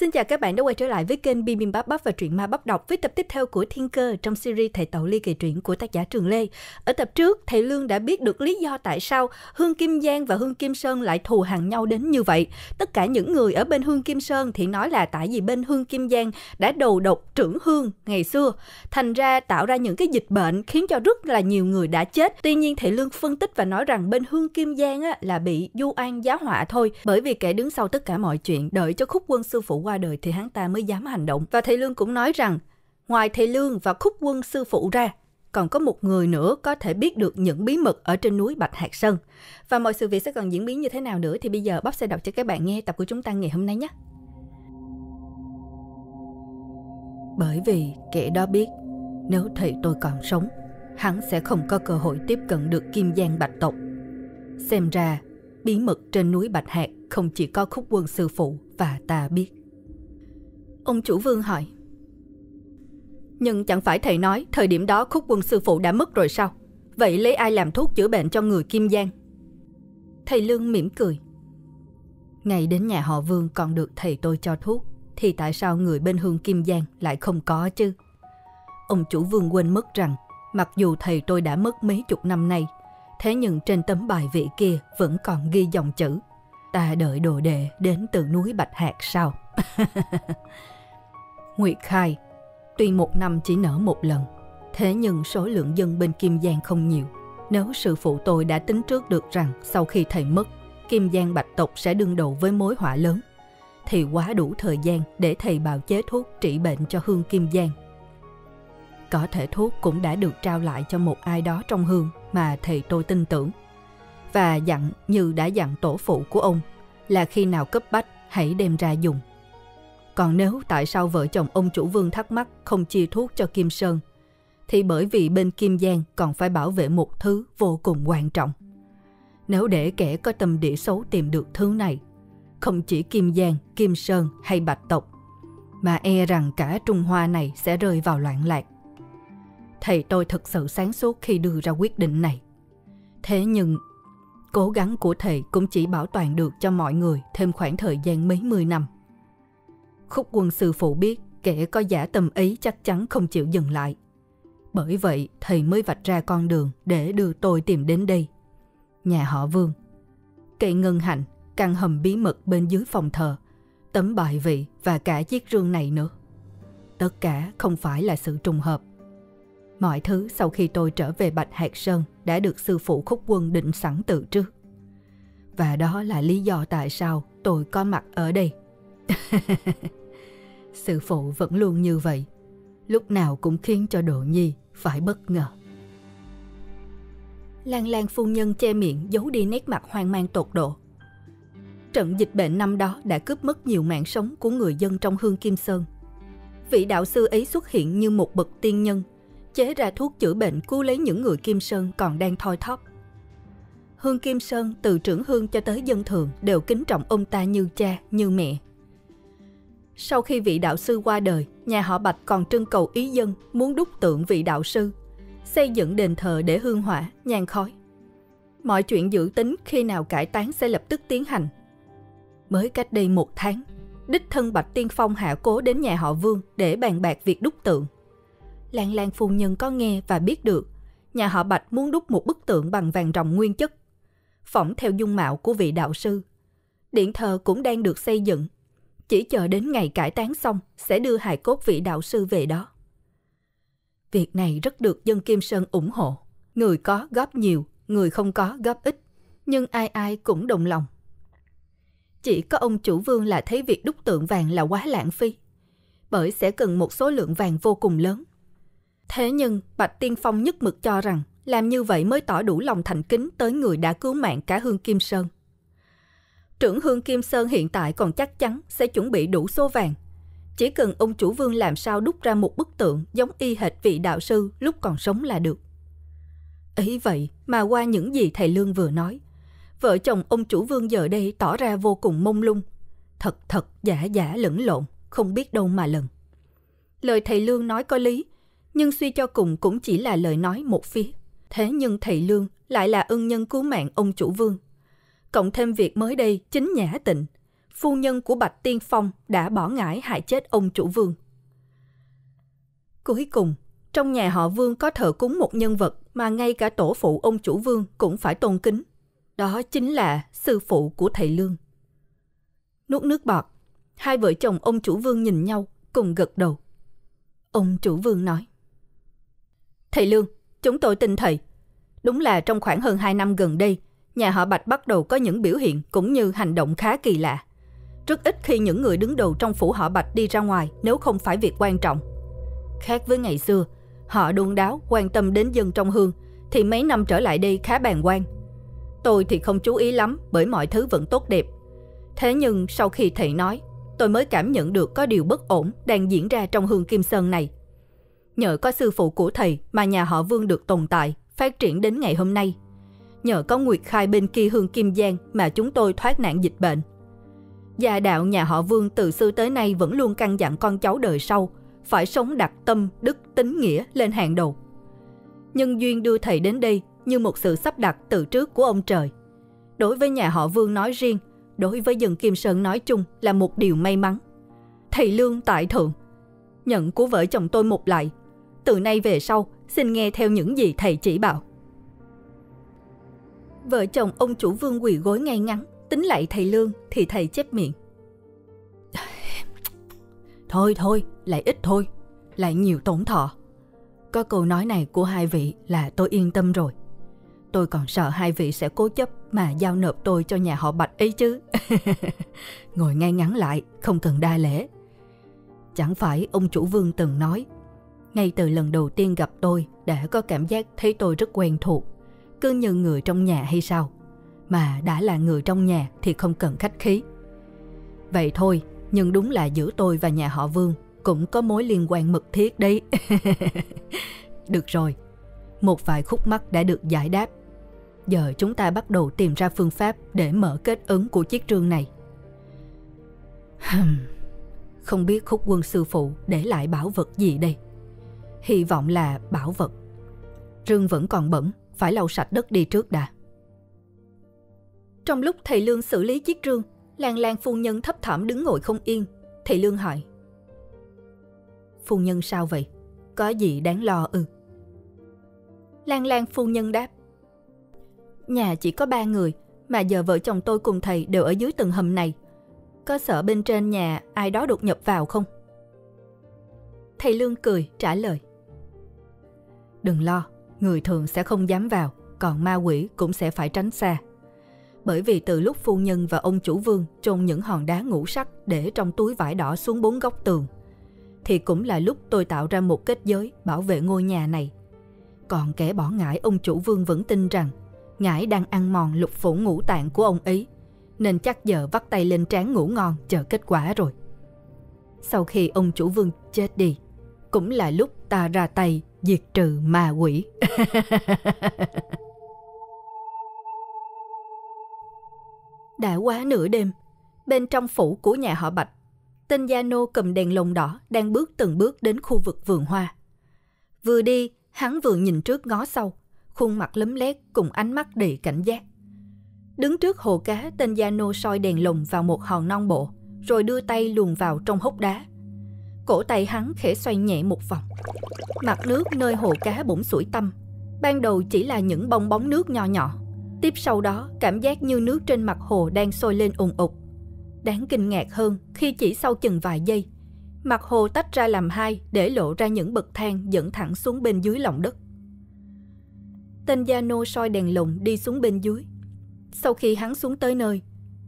Xin chào các bạn đã quay trở lại với kênh Bibimbap Bắp và truyện ma bắp đọc với tập tiếp theo của Thiên Cơ trong series Thầy Tẩu Ly kỳ truyện của tác giả Trường Lê. Ở tập trước, thầy Lương đã biết được lý do tại sao Hương Kim Giang và Hương Kim Sơn lại thù hằn nhau đến như vậy. Tất cả những người ở bên Hương Kim Sơn thì nói là tại vì bên Hương Kim Giang đã đầu độc trưởng Hương ngày xưa, thành ra tạo ra những cái dịch bệnh khiến cho rất là nhiều người đã chết. Tuy nhiên thầy Lương phân tích và nói rằng bên Hương Kim Giang á, là bị du an giá họa thôi, bởi vì kẻ đứng sau tất cả mọi chuyện đợi cho khúc quân sư phụ qua qua đời thì hắn ta mới dám hành động. Và thầy Lương cũng nói rằng, ngoài thầy Lương và khúc quân sư phụ ra, còn có một người nữa có thể biết được những bí mật ở trên núi Bạch Hạc Sơn. Và mọi sự việc sẽ còn diễn biến như thế nào nữa thì bây giờ Bắp sẽ đọc cho các bạn nghe tập của chúng ta ngày hôm nay nhé. Bởi vì kẻ đó biết, nếu thầy tôi còn sống, hắn sẽ không có cơ hội tiếp cận được Kim Giang Bạch tộc. Xem ra, bí mật trên núi Bạch Hạc không chỉ có khúc quân sư phụ và ta biết. Ông chủ vương hỏi. Nhưng chẳng phải thầy nói thời điểm đó khúc quân sư phụ đã mất rồi sao? Vậy lấy ai làm thuốc chữa bệnh cho người Kim Giang? Thầy Lương mỉm cười. Ngày đến nhà họ Vương còn được thầy tôi cho thuốc, thì tại sao người bên hương Kim Giang lại không có chứ? Ông chủ Vương quên mất rằng, mặc dù thầy tôi đã mất mấy chục năm nay, thế nhưng trên tấm bài vị kia vẫn còn ghi dòng chữ Ta đợi đồ đệ đến từ núi Bạch Hạc sao? Nguyệt khai, tuy một năm chỉ nở một lần, thế nhưng số lượng dân bên Kim Giang không nhiều. Nếu sư phụ tôi đã tính trước được rằng sau khi thầy mất, Kim Giang Bạch tộc sẽ đương đầu với mối họa lớn, thì quá đủ thời gian để thầy bào chế thuốc trị bệnh cho Hương Kim Giang. Có thể thuốc cũng đã được trao lại cho một ai đó trong Hương mà thầy tôi tin tưởng. Và dặn như đã dặn tổ phụ của ông là khi nào cấp bách hãy đem ra dùng. Còn nếu tại sao vợ chồng ông chủ vương thắc mắc không chia thuốc cho Kim Sơn, thì bởi vì bên Kim Giang còn phải bảo vệ một thứ vô cùng quan trọng. Nếu để kẻ có tâm địa xấu tìm được thứ này, không chỉ Kim Giang, Kim Sơn hay Bạch Tộc, mà e rằng cả Trung Hoa này sẽ rơi vào loạn lạc. Thầy tôi thực sự sáng suốt khi đưa ra quyết định này. Thế nhưng, cố gắng của thầy cũng chỉ bảo toàn được cho mọi người thêm khoảng thời gian mấy mươi năm. Khúc quân sư phụ biết kẻ có giả tâm ý chắc chắn không chịu dừng lại. Bởi vậy thầy mới vạch ra con đường để đưa tôi tìm đến đây. Nhà họ Vương. Cây ngân hạnh, căn hầm bí mật bên dưới phòng thờ, tấm bài vị và cả chiếc rương này nữa. Tất cả không phải là sự trùng hợp. Mọi thứ sau khi tôi trở về Bạch Hạc Sơn đã được sư phụ khúc quân định sẵn từ trước. Và đó là lý do tại sao tôi có mặt ở đây. sư phụ vẫn luôn như vậy, lúc nào cũng khiến cho Độ Nhi phải bất ngờ. Lan Lan phu nhân che miệng giấu đi nét mặt hoang mang tột độ. Trận dịch bệnh năm đó đã cướp mất nhiều mạng sống của người dân trong hương Kim Sơn. Vị đạo sư ấy xuất hiện như một bậc tiên nhân, chế ra thuốc chữa bệnh cứu lấy những người Kim Sơn còn đang thoi thóp. Hương Kim Sơn từ trưởng hương cho tới dân thường đều kính trọng ông ta như cha, như mẹ. Sau khi vị đạo sư qua đời, nhà họ Bạch còn trưng cầu ý dân muốn đúc tượng vị đạo sư, xây dựng đền thờ để hương hỏa, nhang khói. Mọi chuyện dự tính khi nào cải tán sẽ lập tức tiến hành. Mới cách đây một tháng, đích thân Bạch Tiên Phong hạ cố đến nhà họ Vương để bàn bạc việc đúc tượng. Lan Lan phu nhân có nghe và biết được, nhà họ Bạch muốn đúc một bức tượng bằng vàng ròng nguyên chất, phỏng theo dung mạo của vị đạo sư. Điện thờ cũng đang được xây dựng, chỉ chờ đến ngày cải tán xong sẽ đưa hài cốt vị đạo sư về đó. Việc này rất được dân Kim Sơn ủng hộ, người có góp nhiều, người không có góp ít, nhưng ai ai cũng đồng lòng. Chỉ có ông chủ vương là thấy việc đúc tượng vàng là quá lãng phí, bởi sẽ cần một số lượng vàng vô cùng lớn. Thế nhưng Bạch Tiên Phong nhất mực cho rằng làm như vậy mới tỏ đủ lòng thành kính tới người đã cứu mạng cả Hương Kim Sơn. Trưởng Hương Kim Sơn hiện tại còn chắc chắn sẽ chuẩn bị đủ số vàng. Chỉ cần ông chủ vương làm sao đúc ra một bức tượng giống y hệt vị đạo sư lúc còn sống là được. Ấy vậy mà qua những gì thầy Lương vừa nói, vợ chồng ông chủ vương giờ đây tỏ ra vô cùng mông lung. Thật thật giả giả lẫn lộn, không biết đâu mà lần. Lời thầy Lương nói có lý, nhưng suy cho cùng cũng chỉ là lời nói một phía. Thế nhưng thầy Lương lại là ân nhân cứu mạng ông chủ vương. Cộng thêm việc mới đây chính nhã tịnh, phu nhân của Bạch Tiên Phong đã bỏ ngải hại chết ông chủ vương. Cuối cùng, trong nhà họ Vương có thờ cúng một nhân vật mà ngay cả tổ phụ ông chủ Vương cũng phải tôn kính. Đó chính là sư phụ của thầy Lương. Nuốt nước bọt, hai vợ chồng ông chủ Vương nhìn nhau, cùng gật đầu. Ông chủ Vương nói. Thầy Lương, chúng tôi tin thầy. Đúng là trong khoảng hơn 2 năm gần đây, nhà họ Bạch bắt đầu có những biểu hiện cũng như hành động khá kỳ lạ. Rất ít khi những người đứng đầu trong phủ họ Bạch đi ra ngoài nếu không phải việc quan trọng. Khác với ngày xưa, họ đôn đáo quan tâm đến dân trong hương, thì mấy năm trở lại đây khá bàng quan. Tôi thì không chú ý lắm bởi mọi thứ vẫn tốt đẹp. Thế nhưng sau khi thầy nói, tôi mới cảm nhận được có điều bất ổn đang diễn ra trong hương Kim Sơn này. Nhờ có sư phụ của thầy mà nhà họ Vương được tồn tại, phát triển đến ngày hôm nay. Nhờ có Nguyệt Khai bên kia hương Kim Giang mà chúng tôi thoát nạn dịch bệnh. Gia đạo nhà họ Vương từ xưa tới nay vẫn luôn căn dặn con cháu đời sau phải sống đặt tâm, đức, tính nghĩa lên hàng đầu. Nhân duyên đưa thầy đến đây như một sự sắp đặt từ trước của ông trời. Đối với nhà họ Vương nói riêng, đối với dân Kim Sơn nói chung là một điều may mắn. Thầy Lương tại thượng, nhận của vợ chồng tôi một lại. Từ nay về sau, xin nghe theo những gì thầy chỉ bảo. Vợ chồng ông chủ Vương quỳ gối ngay ngắn, tính lại thầy Lương thì thầy chép miệng. Thôi thôi, lại ít thôi, lại nhiều tổn thọ. Có câu nói này của hai vị là tôi yên tâm rồi. Tôi còn sợ hai vị sẽ cố chấp mà giao nộp tôi cho nhà họ Bạch ấy chứ. Ngồi ngay ngắn lại, không cần đa lễ. Chẳng phải ông chủ vương từng nói, ngay từ lần đầu tiên gặp tôi đã có cảm giác thấy tôi rất quen thuộc, cứ như người trong nhà hay sao? Mà đã là người trong nhà thì không cần khách khí. Vậy thôi, nhưng đúng là giữa tôi và nhà họ Vương cũng có mối liên quan mật thiết đấy. được rồi, một vài khúc mắc đã được giải đáp. Giờ chúng ta bắt đầu tìm ra phương pháp để mở kết ứng của chiếc trương này. Không biết khúc quân sư phụ để lại bảo vật gì đây? Hy vọng là bảo vật. trương vẫn còn bẩn, phải lau sạch đất đi trước đã. Trong lúc thầy Lương xử lý chiếc rương, Lan Lan phu nhân thấp thỏm đứng ngồi không yên. Thầy Lương hỏi. Phu nhân sao vậy? Có gì đáng lo ư? Lan Lan phu nhân đáp. Nhà chỉ có ba người, mà giờ vợ chồng tôi cùng thầy đều ở dưới tầng hầm này. Có sợ bên trên nhà ai đó đột nhập vào không? Thầy Lương cười trả lời. Đừng lo, người thường sẽ không dám vào, còn ma quỷ cũng sẽ phải tránh xa bởi vì từ lúc phu nhân và ông chủ vương chôn những hòn đá ngũ sắc để trong túi vải đỏ xuống bốn góc tường, thì cũng là lúc tôi tạo ra một kết giới bảo vệ ngôi nhà này. Còn kẻ bỏ ngải ông chủ vương vẫn tin rằng ngải đang ăn mòn lục phủ ngũ tạng của ông ấy, nên chắc giờ vắt tay lên trán ngủ ngon chờ kết quả rồi. Sau khi ông chủ vương chết đi, cũng là lúc ta ra tay diệt trừ ma quỷ. Đã quá nửa đêm, bên trong phủ của nhà họ Bạch, tên gia nô cầm đèn lồng đỏ đang bước từng bước đến khu vực vườn hoa. Vừa đi, hắn vừa nhìn trước ngó sau, khuôn mặt lấm lét cùng ánh mắt đầy cảnh giác. Đứng trước hồ cá, tên gia nô soi đèn lồng vào một hòn non bộ, rồi đưa tay luồn vào trong hốc đá. Cổ tay hắn khẽ xoay nhẹ một vòng. Mặt nước nơi hồ cá bỗng sủi tâm. Ban đầu chỉ là những bong bóng nước nho nhỏ, Tiếp sau đó, cảm giác như nước trên mặt hồ đang sôi lên ùn ục. Đáng kinh ngạc hơn khi chỉ sau chừng vài giây, mặt hồ tách ra làm hai để lộ ra những bậc thang dẫn thẳng xuống bên dưới lòng đất. Tên gia nô soi đèn lồng đi xuống bên dưới. Sau khi hắn xuống tới nơi,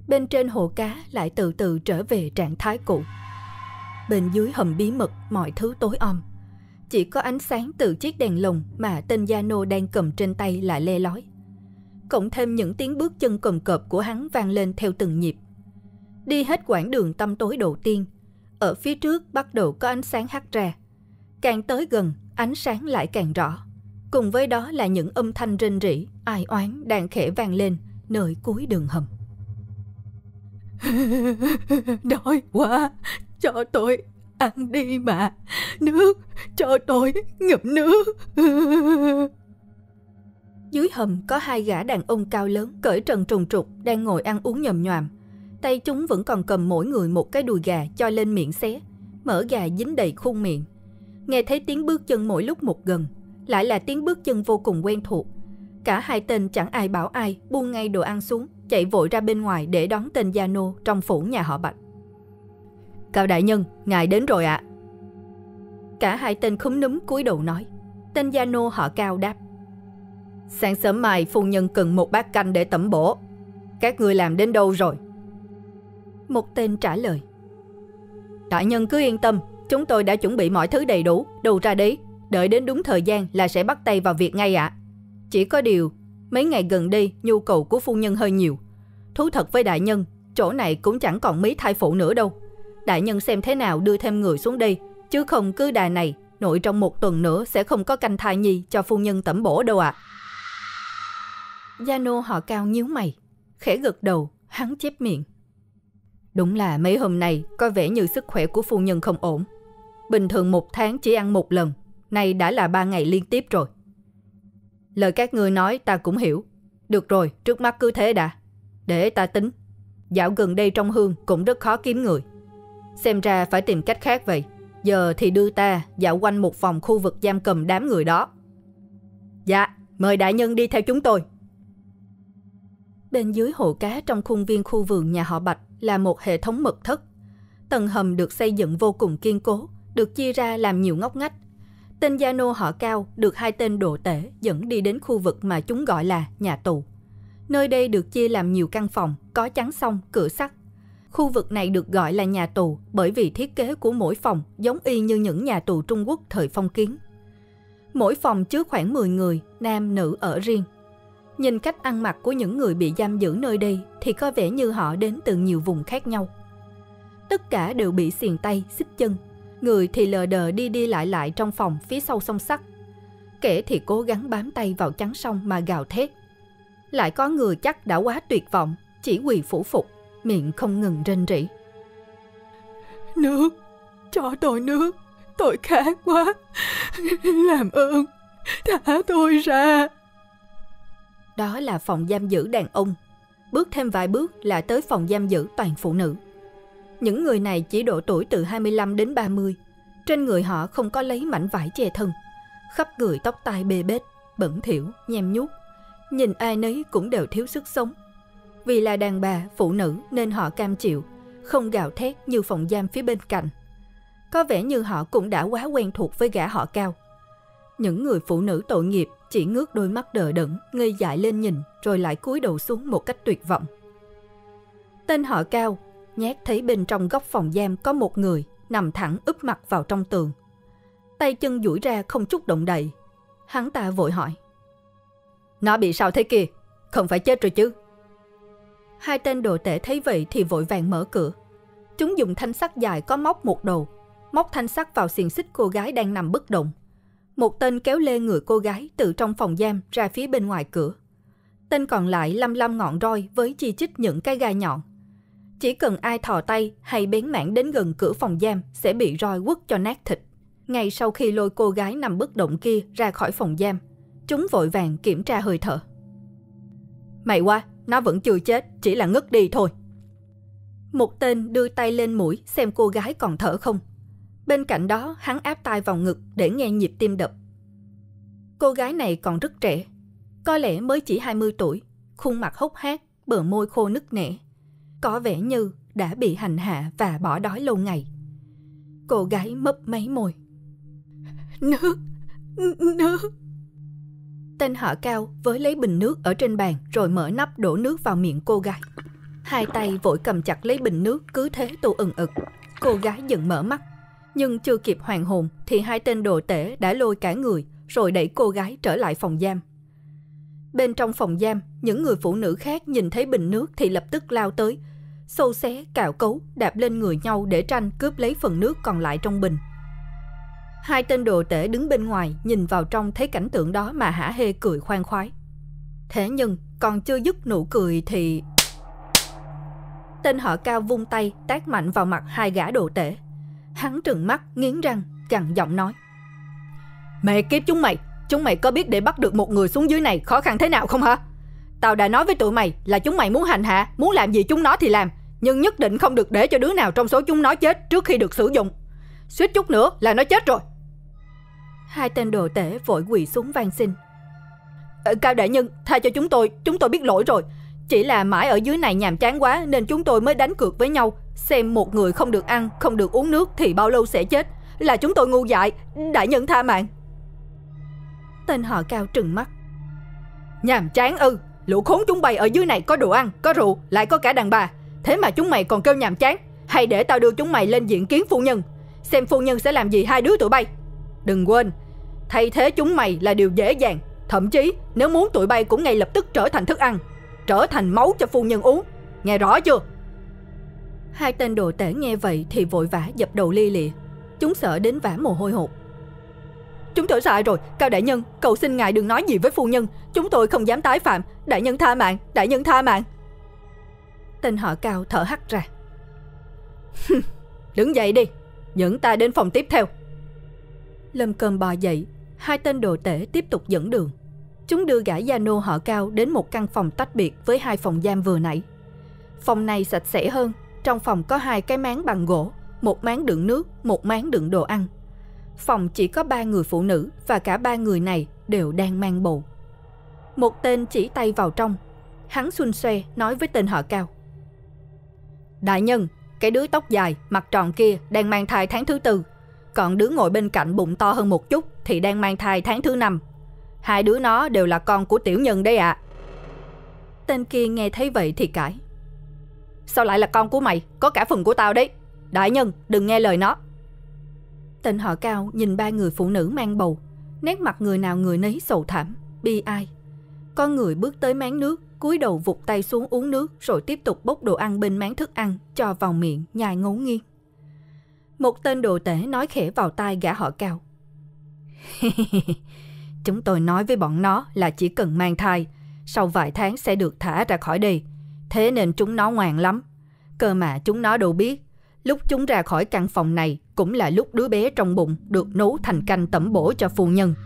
bên trên hồ cá lại từ từ trở về trạng thái cũ. Bên dưới hầm bí mật mọi thứ tối om. Chỉ có ánh sáng từ chiếc đèn lồng mà tên gia nô đang cầm trên tay là le lói cộng thêm những tiếng bước chân cầm cộp của hắn vang lên theo từng nhịp. Đi hết quãng đường tăm tối đầu tiên, ở phía trước bắt đầu có ánh sáng hắt ra. Càng tới gần, ánh sáng lại càng rõ. Cùng với đó là những âm thanh rên rỉ, ai oán đang khẽ vang lên nơi cuối đường hầm. Đói quá, cho tôi ăn đi mà. Nước, cho tôi ngậm nước. Dưới hầm có hai gã đàn ông cao lớn cởi trần trùng trục đang ngồi ăn uống nhầm nhòm. Tay chúng vẫn còn cầm mỗi người một cái đùi gà cho lên miệng xé, mỡ gà dính đầy khuôn miệng. Nghe thấy tiếng bước chân mỗi lúc một gần, lại là tiếng bước chân vô cùng quen thuộc. Cả hai tên chẳng ai bảo ai buông ngay đồ ăn xuống, chạy vội ra bên ngoài để đón tên Gia Nô trong phủ nhà họ Bạch. Cao đại nhân, ngài đến rồi ạ. À. Cả hai tên khúm núm cúi đầu nói. Tên Gia Nô họ Cao đáp. Sáng sớm mai phu nhân cần một bát canh để tẩm bổ. Các người làm đến đâu rồi? Một tên trả lời. Đại nhân cứ yên tâm, chúng tôi đã chuẩn bị mọi thứ đầy đủ, đồ ra đấy. Đợi đến đúng thời gian là sẽ bắt tay vào việc ngay ạ. À. Chỉ có điều, mấy ngày gần đây nhu cầu của phu nhân hơi nhiều. Thú thật với đại nhân, chỗ này cũng chẳng còn mấy thai phụ nữa đâu. Đại nhân xem thế nào đưa thêm người xuống đây, chứ không cứ đà này, nội trong một tuần nữa sẽ không có canh thai nhi cho phu nhân tẩm bổ đâu ạ. À. Gia nô họ cao nhíu mày, khẽ gật đầu, hắn chép miệng. Đúng là mấy hôm nay có vẻ như sức khỏe của phu nhân không ổn. Bình thường một tháng chỉ ăn một lần, nay đã là ba ngày liên tiếp rồi. Lời các ngươi nói ta cũng hiểu. Được rồi, trước mắt cứ thế đã. Để ta tính. Dạo gần đây trong hương cũng rất khó kiếm người. Xem ra phải tìm cách khác vậy. Giờ thì đưa ta dạo quanh một vòng khu vực giam cầm đám người đó. Dạ, mời đại nhân đi theo chúng tôi. Bên dưới hồ cá trong khuôn viên khu vườn nhà họ Bạch là một hệ thống mật thất. Tầng hầm được xây dựng vô cùng kiên cố, được chia ra làm nhiều ngóc ngách. Tên gia nô họ cao được hai tên đồ tể dẫn đi đến khu vực mà chúng gọi là nhà tù. Nơi đây được chia làm nhiều căn phòng, có chắn song, cửa sắt. Khu vực này được gọi là nhà tù bởi vì thiết kế của mỗi phòng giống y như những nhà tù Trung Quốc thời phong kiến. Mỗi phòng chứa khoảng 10 người, nam nữ ở riêng. Nhìn cách ăn mặc của những người bị giam giữ nơi đây thì có vẻ như họ đến từ nhiều vùng khác nhau. Tất cả đều bị xiềng tay, xích chân. Người thì lờ đờ đi đi lại lại trong phòng phía sau song sắt. Kẻ thì cố gắng bám tay vào chắn sông mà gào thét. Lại có người chắc đã quá tuyệt vọng, chỉ quỳ phủ phục, miệng không ngừng rên rỉ. Nước, cho tôi nước, tôi khát quá. Làm ơn, thả tôi ra. Đó là phòng giam giữ đàn ông. Bước thêm vài bước là tới phòng giam giữ toàn phụ nữ. Những người này chỉ độ tuổi từ 25 đến 30. Trên người họ không có lấy mảnh vải che thân. Khắp người tóc tai bê bết, bẩn thỉu, nhem nhút. Nhìn ai nấy cũng đều thiếu sức sống. Vì là đàn bà, phụ nữ nên họ cam chịu, không gào thét như phòng giam phía bên cạnh. Có vẻ như họ cũng đã quá quen thuộc với gã họ cao. Những người phụ nữ tội nghiệp chỉ ngước đôi mắt đờ đẫn, ngây dại lên nhìn rồi lại cúi đầu xuống một cách tuyệt vọng. Tên họ cao, nhát thấy bên trong góc phòng giam có một người nằm thẳng úp mặt vào trong tường. Tay chân duỗi ra không chút động đậy. Hắn ta vội hỏi. Nó bị sao thế kia? Không phải chết rồi chứ? Hai tên đồ tể thấy vậy thì vội vàng mở cửa. Chúng dùng thanh sắt dài có móc một đầu, móc thanh sắt vào xiềng xích cô gái đang nằm bất động. Một tên kéo lê người cô gái từ trong phòng giam ra phía bên ngoài cửa. Tên còn lại lăm lăm ngọn roi với chi chích những cái gai nhọn. Chỉ cần ai thò tay hay bén mảng đến gần cửa phòng giam sẽ bị roi quất cho nát thịt. Ngay sau khi lôi cô gái nằm bất động kia ra khỏi phòng giam, chúng vội vàng kiểm tra hơi thở. Mày qua, nó vẫn chưa chết, chỉ là ngất đi thôi. Một tên đưa tay lên mũi xem cô gái còn thở không. Bên cạnh đó hắn áp tai vào ngực để nghe nhịp tim đập. Cô gái này còn rất trẻ, có lẽ mới chỉ 20 tuổi, khuôn mặt hốc hác, bờ môi khô nứt nẻ. Có vẻ như đã bị hành hạ và bỏ đói lâu ngày. Cô gái mấp máy môi. Nước, nước. Tên họ cao với lấy bình nước ở trên bàn rồi mở nắp đổ nước vào miệng cô gái. Hai tay vội cầm chặt lấy bình nước cứ thế tù ừng ực. Cô gái dần mở mắt nhưng chưa kịp hoàn hồn thì hai tên đồ tể đã lôi cả người rồi đẩy cô gái trở lại phòng giam. Bên trong phòng giam, những người phụ nữ khác nhìn thấy bình nước thì lập tức lao tới, xô xé, cạo cấu, đạp lên người nhau để tranh cướp lấy phần nước còn lại trong bình. Hai tên đồ tể đứng bên ngoài nhìn vào trong thấy cảnh tượng đó mà hả hê cười khoan khoái. Thế nhưng còn chưa dứt nụ cười thì... Tên họ cao vung tay tát mạnh vào mặt hai gã đồ tể. Hắn trừng mắt, nghiến răng, gằn giọng nói. Mẹ kiếp chúng mày, chúng mày có biết để bắt được một người xuống dưới này khó khăn thế nào không hả? Tao đã nói với tụi mày là chúng mày muốn hành hạ, muốn làm gì chúng nó thì làm. Nhưng nhất định không được để cho đứa nào trong số chúng nó chết trước khi được sử dụng. Suýt chút nữa là nó chết rồi. Hai tên đồ tể vội quỳ xuống van xin. Ờ, cao đại nhân, tha cho chúng tôi, chúng tôi biết lỗi rồi. Chỉ là mãi ở dưới này nhàm chán quá nên chúng tôi mới đánh cược với nhau. Xem một người không được ăn, không được uống nước thì bao lâu sẽ chết. Là chúng tôi ngu dại, đại nhân tha mạng. Tên họ cao trừng mắt. Nhàm chán ư, lũ khốn chúng bay ở dưới này có đồ ăn, có rượu, lại có cả đàn bà. Thế mà chúng mày còn kêu nhàm chán. Hay để tao đưa chúng mày lên diện kiến phu nhân. Xem phu nhân sẽ làm gì hai đứa tụi bay. Đừng quên, thay thế chúng mày là điều dễ dàng. Thậm chí nếu muốn tụi bay cũng ngay lập tức trở thành thức ăn Trở thành máu cho phu nhân uống. Nghe rõ chưa? Hai tên đồ tể nghe vậy thì vội vã dập đầu ly lịa. Chúng sợ đến vã mồ hôi hột. Chúng tôi sai rồi. Cao đại nhân cầu xin ngài đừng nói gì với phu nhân. Chúng tôi không dám tái phạm. Đại nhân tha mạng Đại nhân tha mạng. Tên họ cao thở hắt ra. Đứng dậy đi. Dẫn ta đến phòng tiếp theo. Lâm cơm bò dậy Hai tên đồ tể tiếp tục dẫn đường Chúng đưa gã gia nô họ cao đến một căn phòng tách biệt với hai phòng giam vừa nãy. Phòng này sạch sẽ hơn, trong phòng có hai cái máng bằng gỗ, một máng đựng nước, một máng đựng đồ ăn. Phòng chỉ có ba người phụ nữ và cả ba người này đều đang mang bầu. Một tên chỉ tay vào trong, hắn xuân xoe nói với tên họ cao. Đại nhân, cái đứa tóc dài, mặt tròn kia đang mang thai tháng thứ tư, còn đứa ngồi bên cạnh bụng to hơn một chút thì đang mang thai tháng thứ năm. Hai đứa nó đều là con của tiểu nhân đấy ạ. À. Tên kia nghe thấy vậy thì cãi. Sao lại là con của mày? Có cả phần của tao đấy. Đại nhân, đừng nghe lời nó. Tên họ cao nhìn ba người phụ nữ mang bầu. Nét mặt người nào người nấy sầu thảm, bi ai. con người bước tới máng nước, cúi đầu vụt tay xuống uống nước rồi tiếp tục bốc đồ ăn bên máng thức ăn cho vào miệng nhai ngấu nghiêng. Một tên đồ tể nói khẽ vào tai gã họ cao. Chúng tôi nói với bọn nó là chỉ cần mang thai, sau vài tháng sẽ được thả ra khỏi đây. Thế nên chúng nó ngoan lắm. Cơ mà chúng nó đâu biết, lúc chúng ra khỏi căn phòng này cũng là lúc đứa bé trong bụng được nấu thành canh tẩm bổ cho phu nhân.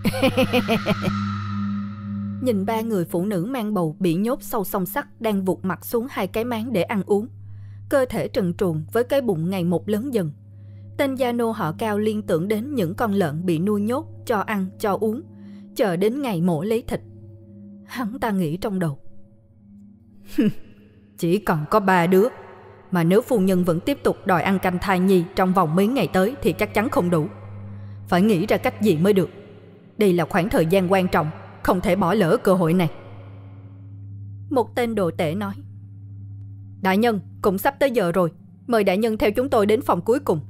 Nhìn ba người phụ nữ mang bầu bị nhốt sâu song sắt đang vụt mặt xuống hai cái máng để ăn uống. Cơ thể trần truồng với cái bụng ngày một lớn dần. Tên gia nô họ cao liên tưởng đến những con lợn bị nuôi nhốt, cho ăn, cho uống, chờ đến ngày mổ lấy thịt. Hắn ta nghĩ trong đầu. Chỉ còn có ba đứa, mà nếu phu nhân vẫn tiếp tục đòi ăn canh thai nhi trong vòng mấy ngày tới thì chắc chắn không đủ. Phải nghĩ ra cách gì mới được. Đây là khoảng thời gian quan trọng, không thể bỏ lỡ cơ hội này. Một tên đồ tể nói. Đại nhân, cũng sắp tới giờ rồi. Mời đại nhân theo chúng tôi đến phòng cuối cùng.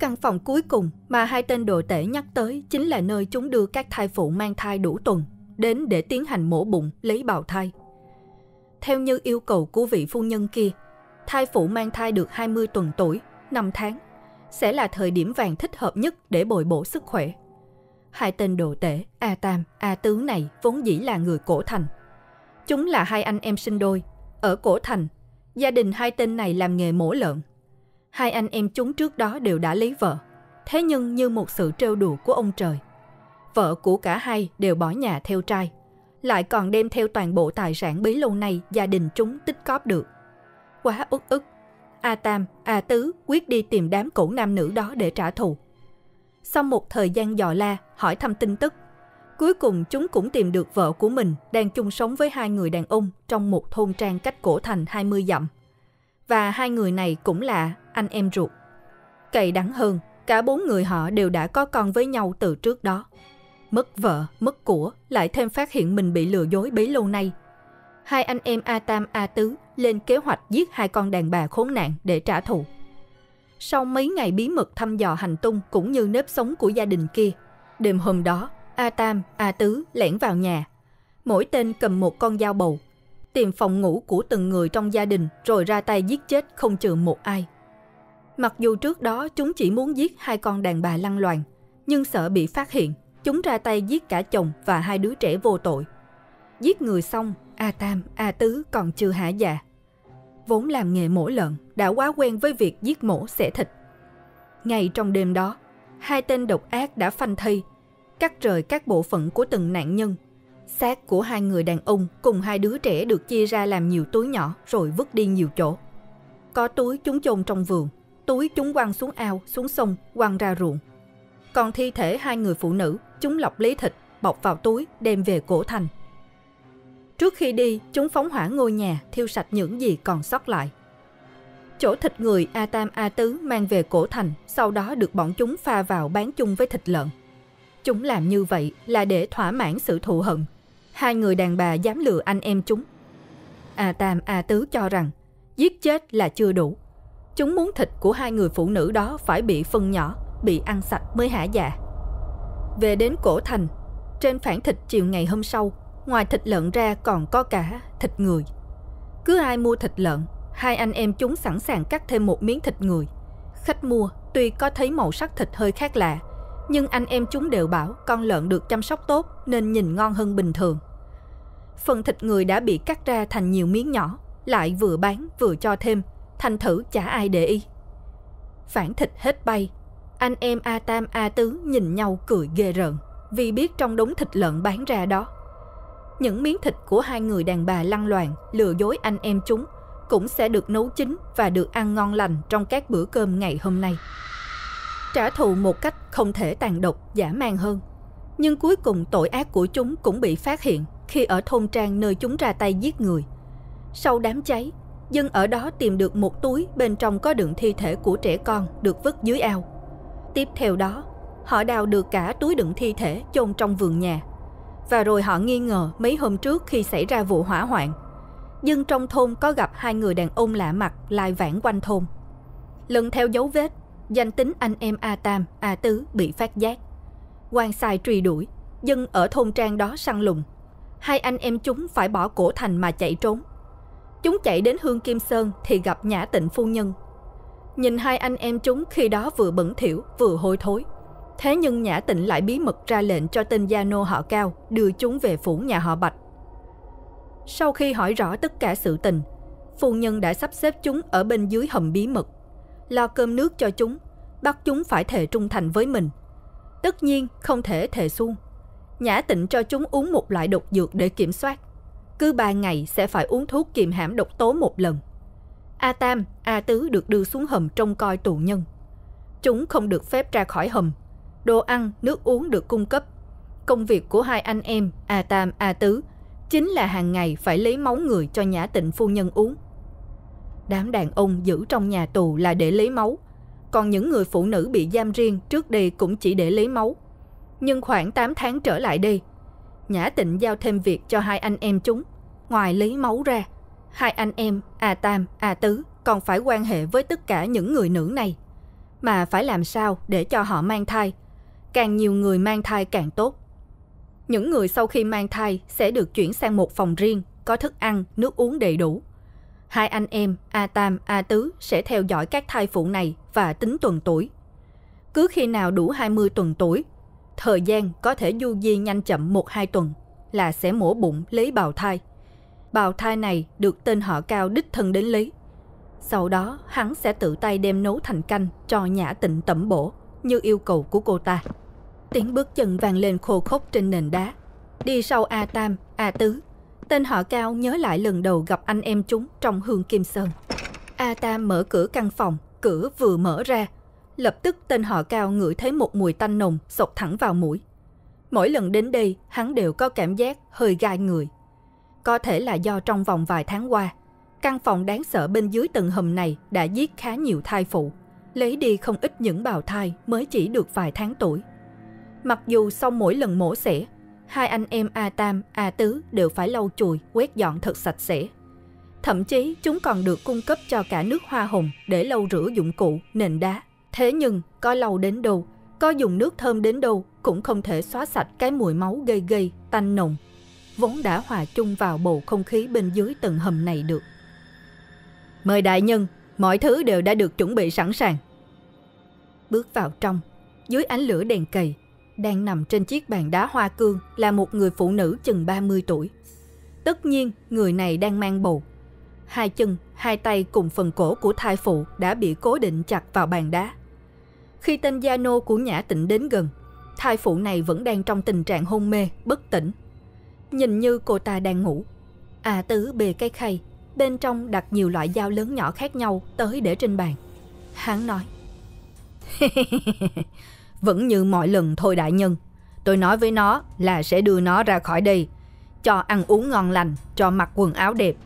Căn phòng cuối cùng mà hai tên đồ tể nhắc tới chính là nơi chúng đưa các thai phụ mang thai đủ tuần đến để tiến hành mổ bụng lấy bào thai. Theo như yêu cầu của vị phu nhân kia, thai phụ mang thai được 20 tuần tuổi, 5 tháng, sẽ là thời điểm vàng thích hợp nhất để bồi bổ sức khỏe. Hai tên đồ tể A Tam, A Tứ này vốn dĩ là người cổ thành. Chúng là hai anh em sinh đôi. Ở cổ thành, gia đình hai tên này làm nghề mổ lợn. Hai anh em chúng trước đó đều đã lấy vợ. Thế nhưng như một sự trêu đùa của ông trời. Vợ của cả hai đều bỏ nhà theo trai. Lại còn đem theo toàn bộ tài sản bấy lâu nay gia đình chúng tích cóp được. Quá ức ức. A Tam, A Tứ quyết đi tìm đám cổ nam nữ đó để trả thù. Sau một thời gian dò la, hỏi thăm tin tức, cuối cùng chúng cũng tìm được vợ của mình đang chung sống với hai người đàn ông trong một thôn trang cách cổ thành 20 dặm. Và hai người này cũng là anh em ruột. Cày đắng hơn, cả bốn người họ đều đã có con với nhau từ trước đó. Mất vợ, mất của, lại thêm phát hiện mình bị lừa dối bấy lâu nay. Hai anh em A Tam A Tứ lên kế hoạch giết hai con đàn bà khốn nạn để trả thù. Sau mấy ngày bí mật thăm dò hành tung cũng như nếp sống của gia đình kia, đêm hôm đó, A Tam, A Tứ lẻn vào nhà. Mỗi tên cầm một con dao bầu, tìm phòng ngủ của từng người trong gia đình rồi ra tay giết chết không trừ một ai. Mặc dù trước đó chúng chỉ muốn giết hai con đàn bà lăng loàn, nhưng sợ bị phát hiện, chúng ra tay giết cả chồng và hai đứa trẻ vô tội. Giết người xong, A Tam, A Tứ còn chưa hả dạ. Vốn làm nghề mổ lợn, đã quá quen với việc giết mổ xẻ thịt. Ngay trong đêm đó, hai tên độc ác đã phanh thây, cắt rời các bộ phận của từng nạn nhân. Xác của hai người đàn ông cùng hai đứa trẻ được chia ra làm nhiều túi nhỏ rồi vứt đi nhiều chỗ. Có túi chúng chôn trong vườn, túi chúng quăng xuống ao, xuống sông, quăng ra ruộng. Còn thi thể hai người phụ nữ, chúng lọc lấy thịt, bọc vào túi, đem về cổ thành. Trước khi đi, chúng phóng hỏa ngôi nhà, thiêu sạch những gì còn sót lại. Chỗ thịt người A Tam A Tứ mang về cổ thành, sau đó được bọn chúng pha vào bán chung với thịt lợn. Chúng làm như vậy là để thỏa mãn sự thù hận. Hai người đàn bà dám lừa anh em chúng. A Tam A Tứ cho rằng giết chết là chưa đủ. Chúng muốn thịt của hai người phụ nữ đó phải bị phân nhỏ, bị ăn sạch mới hả dạ. Về đến cổ thành, trên phản thịt chiều ngày hôm sau, ngoài thịt lợn ra còn có cả thịt người. Cứ ai mua thịt lợn, hai anh em chúng sẵn sàng cắt thêm một miếng thịt người. Khách mua tuy có thấy màu sắc thịt hơi khác lạ, nhưng anh em chúng đều bảo con lợn được chăm sóc tốt nên nhìn ngon hơn bình thường. Phần thịt người đã bị cắt ra thành nhiều miếng nhỏ, lại vừa bán vừa cho thêm, thành thử chả ai để ý. Phản thịt hết bay, anh em A Tam A Tứ nhìn nhau cười ghê rợn vì biết trong đống thịt lợn bán ra đó. Những miếng thịt của hai người đàn bà lăng loàn lừa dối anh em chúng cũng sẽ được nấu chín và được ăn ngon lành trong các bữa cơm ngày hôm nay. Trả thù một cách không thể tàn độc, giả man hơn. Nhưng cuối cùng tội ác của chúng cũng bị phát hiện khi ở thôn trang nơi chúng ra tay giết người. Sau đám cháy, dân ở đó tìm được một túi bên trong có đựng thi thể của trẻ con được vứt dưới ao. Tiếp theo đó, họ đào được cả túi đựng thi thể chôn trong vườn nhà. Và rồi họ nghi ngờ mấy hôm trước khi xảy ra vụ hỏa hoạn, dân trong thôn có gặp hai người đàn ông lạ mặt lai vãng quanh thôn. Lần theo dấu vết, danh tính anh em A Tam, A Tứ bị phát giác. quan sai truy đuổi, dân ở thôn trang đó săn lùng. Hai anh em chúng phải bỏ cổ thành mà chạy trốn. Chúng chạy đến Hương Kim Sơn thì gặp Nhã Tịnh phu nhân. Nhìn hai anh em chúng khi đó vừa bẩn thỉu vừa hôi thối. Thế nhưng Nhã Tịnh lại bí mật ra lệnh cho tên gia nô họ Cao đưa chúng về phủ nhà họ Bạch. Sau khi hỏi rõ tất cả sự tình, phu nhân đã sắp xếp chúng ở bên dưới hầm bí mật, lo cơm nước cho chúng, bắt chúng phải thề trung thành với mình. Tất nhiên không thể thề xuông. Nhã tịnh cho chúng uống một loại độc dược để kiểm soát. Cứ ba ngày sẽ phải uống thuốc kiềm hãm độc tố một lần. A Tam, A Tứ được đưa xuống hầm trông coi tù nhân. Chúng không được phép ra khỏi hầm. Đồ ăn, nước uống được cung cấp. Công việc của hai anh em A Tam, A Tứ chính là hàng ngày phải lấy máu người cho Nhã Tịnh phu nhân uống. Đám đàn ông giữ trong nhà tù là để lấy máu, còn những người phụ nữ bị giam riêng trước đây cũng chỉ để lấy máu. Nhưng khoảng 8 tháng trở lại đây, Nhã Tịnh giao thêm việc cho hai anh em chúng. Ngoài lấy máu ra, hai anh em A Tam, A Tứ còn phải quan hệ với tất cả những người nữ này. Mà phải làm sao để cho họ mang thai. Càng nhiều người mang thai càng tốt. Những người sau khi mang thai sẽ được chuyển sang một phòng riêng, có thức ăn, nước uống đầy đủ. Hai anh em A Tam, A Tứ sẽ theo dõi các thai phụ này và tính tuần tuổi. Cứ khi nào đủ 20 tuần tuổi, thời gian có thể du di nhanh chậm 1-2 tuần là sẽ mổ bụng lấy bào thai. Bào thai này được tên họ cao đích thân đến lấy. Sau đó hắn sẽ tự tay đem nấu thành canh cho nhã tịnh tẩm bổ như yêu cầu của cô ta. Tiếng bước chân vang lên khô khốc trên nền đá. Đi sau A Tam, A Tứ, tên họ Cao nhớ lại lần đầu gặp anh em chúng trong hương Kim Sơn. A Tam mở cửa căn phòng, cửa vừa mở ra. Lập tức tên họ Cao ngửi thấy một mùi tanh nồng sộc thẳng vào mũi. Mỗi lần đến đây, hắn đều có cảm giác hơi gai người. Có thể là do trong vòng vài tháng qua, căn phòng đáng sợ bên dưới tầng hầm này đã giết khá nhiều thai phụ, lấy đi không ít những bào thai mới chỉ được vài tháng tuổi. Mặc dù sau mỗi lần mổ xẻ, hai anh em A Tam, A Tứ đều phải lau chùi, quét dọn thật sạch sẽ. Thậm chí chúng còn được cung cấp cho cả nước hoa hồng để lau rửa dụng cụ, nền đá. Thế nhưng, có lau đến đâu, có dùng nước thơm đến đâu cũng không thể xóa sạch cái mùi máu gây gây, tanh nồng, vốn đã hòa chung vào bầu không khí bên dưới tầng hầm này được. Mời đại nhân, mọi thứ đều đã được chuẩn bị sẵn sàng. Bước vào trong, dưới ánh lửa đèn cầy, đang nằm trên chiếc bàn đá hoa cương là một người phụ nữ chừng 30 tuổi. Tất nhiên, người này đang mang bầu. Hai chân, hai tay cùng phần cổ của thai phụ đã bị cố định chặt vào bàn đá. Khi tên gia nô của Nhã Tịnh đến gần, thai phụ này vẫn đang trong tình trạng hôn mê, bất tỉnh. Nhìn như cô ta đang ngủ. A Tứ bề cái khay, Bên trong đặt nhiều loại dao lớn nhỏ khác nhau tới để trên bàn. Hắn nói. Vẫn như mọi lần thôi đại nhân. Tôi nói với nó là sẽ đưa nó ra khỏi đây. Cho ăn uống ngon lành, cho mặc quần áo đẹp.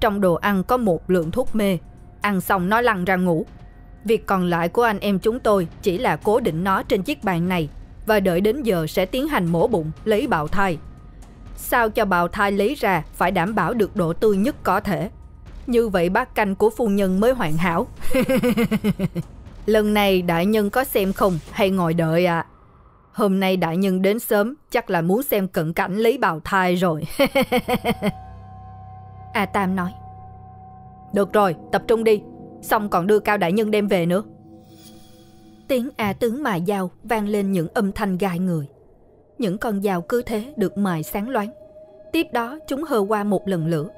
Trong đồ ăn có một lượng thuốc mê. Ăn xong nó lăn ra ngủ. Việc còn lại của anh em chúng tôi chỉ là cố định nó trên chiếc bàn này và đợi đến giờ sẽ tiến hành mổ bụng, lấy bào thai. Sao cho bào thai lấy ra phải đảm bảo được độ tươi nhất có thể. Như vậy bát canh của phu nhân mới hoàn hảo. Lần này đại nhân có xem không hay ngồi đợi à? Hôm nay đại nhân đến sớm chắc là muốn xem cận cảnh lấy bào thai rồi. A Tam nói. Được rồi, tập trung đi. Xong còn đưa cao đại nhân đem về nữa. Tiếng A tướng mài dao vang lên những âm thanh gai người. Những con dao cứ thế được mài sáng loáng. Tiếp đó chúng hơ qua một lần lửa.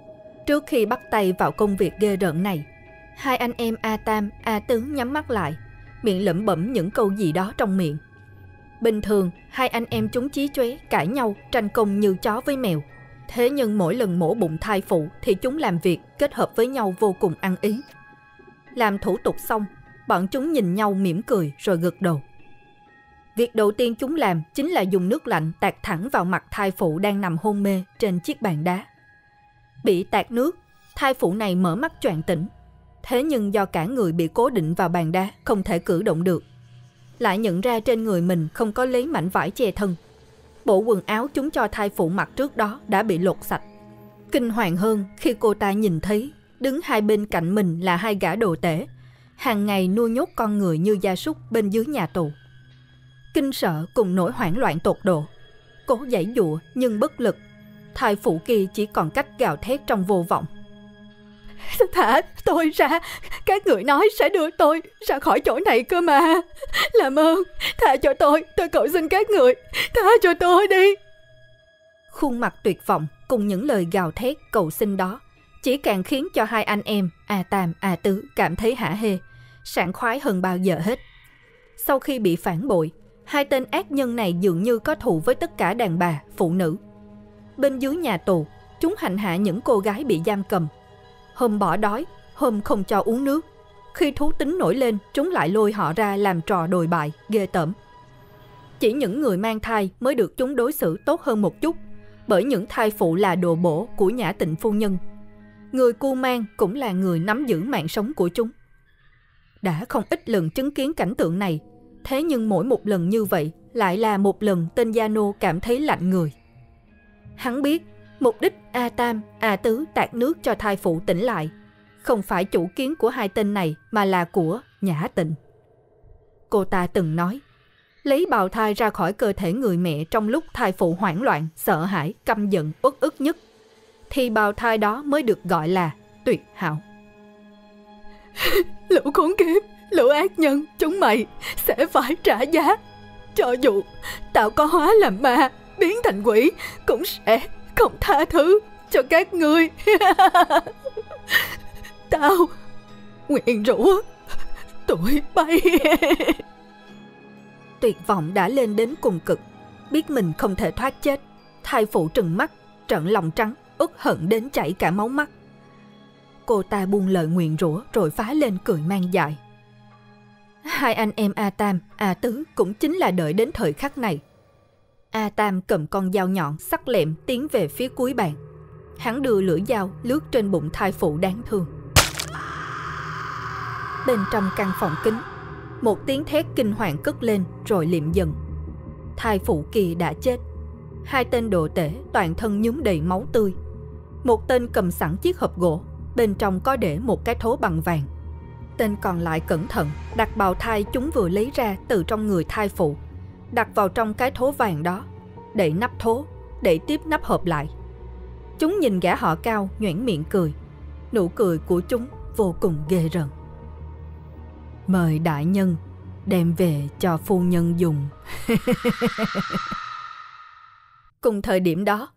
Trước khi bắt tay vào công việc ghê rợn này, hai anh em A Tam, A Tướng nhắm mắt lại, miệng lẩm bẩm những câu gì đó trong miệng. Bình thường, hai anh em chúng chí chóe cãi nhau, tranh công như chó với mèo. Thế nhưng mỗi lần mổ bụng thai phụ thì chúng làm việc kết hợp với nhau vô cùng ăn ý. Làm thủ tục xong, bọn chúng nhìn nhau mỉm cười rồi gật đầu. Việc đầu tiên chúng làm chính là dùng nước lạnh tạt thẳng vào mặt thai phụ đang nằm hôn mê trên chiếc bàn đá. Bị tạt nước, thai phụ này mở mắt choàng tỉnh. Thế nhưng do cả người bị cố định vào bàn đá không thể cử động được. Lại nhận ra trên người mình không có lấy mảnh vải che thân. Bộ quần áo chúng cho thai phụ mặc trước đó đã bị lột sạch. Kinh hoàng hơn khi cô ta nhìn thấy đứng hai bên cạnh mình là hai gã đồ tể, hàng ngày nuôi nhốt con người như gia súc bên dưới nhà tù. Kinh sợ cùng nỗi hoảng loạn tột độ. Cố giải dụa nhưng bất lực. Thai phụ kia chỉ còn cách gào thét trong vô vọng. Thả tôi ra Các người nói sẽ đưa tôi ra khỏi chỗ này cơ mà Làm ơn Tha cho tôi Tôi cầu xin các người Tha cho tôi đi Khuôn mặt tuyệt vọng cùng những lời gào thét cầu xin đó chỉ càng khiến cho hai anh em A Tam, A Tứ cảm thấy hả hê, sảng khoái hơn bao giờ hết. Sau khi bị phản bội, hai tên ác nhân này dường như có thù với tất cả đàn bà, phụ nữ. Bên dưới nhà tù, chúng hành hạ những cô gái bị giam cầm. Hôm bỏ đói, hôm không cho uống nước. Khi thú tính nổi lên, chúng lại lôi họ ra làm trò đồi bại, ghê tởm. Chỉ những người mang thai mới được chúng đối xử tốt hơn một chút, bởi những thai phụ là đồ bổ của nhã tịnh phu nhân người cu mang cũng là người nắm giữ mạng sống của chúng. Đã không ít lần chứng kiến cảnh tượng này, thế nhưng mỗi một lần như vậy lại là một lần tên Gia Nô cảm thấy lạnh người. Hắn biết mục đích A Tam, A Tứ tạt nước cho thai phụ tỉnh lại, không phải chủ kiến của hai tên này mà là của Nhã Tịnh. Cô ta từng nói, lấy bào thai ra khỏi cơ thể người mẹ trong lúc thai phụ hoảng loạn, sợ hãi, căm giận, uất ức nhất thì bào thai đó mới được gọi là tuyệt hảo. lũ khốn kiếp, lũ ác nhân, chúng mày sẽ phải trả giá. Cho dù tao có hóa làm ma, biến thành quỷ, cũng sẽ không tha thứ cho các ngươi. tao nguyện rủ tụi bay. Tuyệt vọng đã lên đến cùng cực, biết mình không thể thoát chết. Thai phụ trừng mắt, trợn lòng trắng, ức hận đến chảy cả máu mắt. Cô ta buông lời nguyện rủa rồi phá lên cười mang dại. Hai anh em A Tam, A Tứ cũng chính là đợi đến thời khắc này. A Tam cầm con dao nhọn sắc lẹm tiến về phía cuối bàn. Hắn đưa lưỡi dao lướt trên bụng thai phụ đáng thương. Bên trong căn phòng kính, một tiếng thét kinh hoàng cất lên rồi liệm dần. Thai phụ kỳ đã chết. Hai tên đồ tể toàn thân nhúm đầy máu tươi, một tên cầm sẵn chiếc hộp gỗ, bên trong có để một cái thố bằng vàng. Tên còn lại cẩn thận đặt bào thai chúng vừa lấy ra từ trong người thai phụ, đặt vào trong cái thố vàng đó, để nắp thố, để tiếp nắp hộp lại. Chúng nhìn gã họ cao nhoẻn miệng cười, nụ cười của chúng vô cùng ghê rợn. Mời đại nhân đem về cho phu nhân dùng. Cùng thời điểm đó,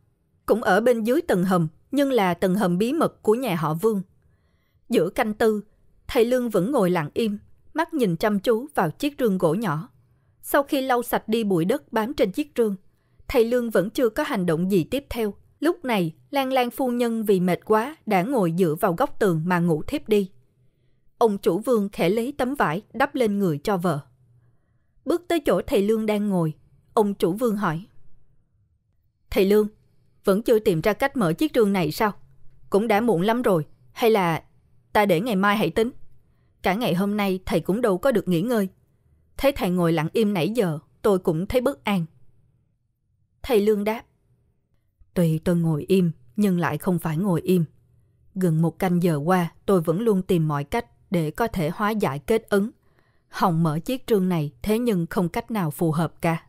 cũng ở bên dưới tầng hầm nhưng là tầng hầm bí mật của nhà họ Vương. Giữa canh tư, thầy Lương vẫn ngồi lặng im, mắt nhìn chăm chú vào chiếc rương gỗ nhỏ. Sau khi lau sạch đi bụi đất bám trên chiếc rương, thầy Lương vẫn chưa có hành động gì tiếp theo, Lúc này, Lan Lan phu nhân vì mệt quá đã ngồi dựa vào góc tường mà ngủ thiếp đi. Ông chủ vương khẽ lấy tấm vải đắp lên người cho vợ. Bước tới chỗ thầy Lương đang ngồi, ông chủ vương hỏi. Thầy Lương, vẫn chưa tìm ra cách mở chiếc rương này sao? Cũng đã muộn lắm rồi, hay là ta để ngày mai hãy tính? Cả ngày hôm nay thầy cũng đâu có được nghỉ ngơi. Thấy thầy ngồi lặng im nãy giờ, tôi cũng thấy bất an. Thầy Lương đáp. Tuy tôi ngồi im, nhưng lại không phải ngồi im. Gần một canh giờ qua, tôi vẫn luôn tìm mọi cách để có thể hóa giải kết ứng. Hồng mở chiếc trương này thế nhưng không cách nào phù hợp cả.